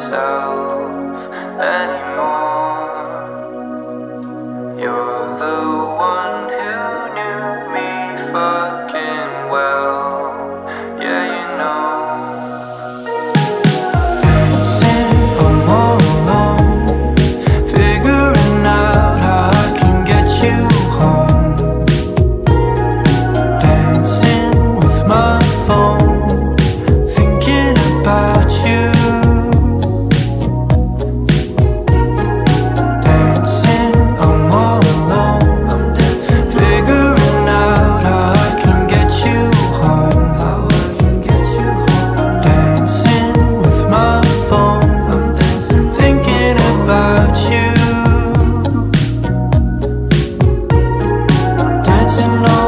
myself anymore. nights and all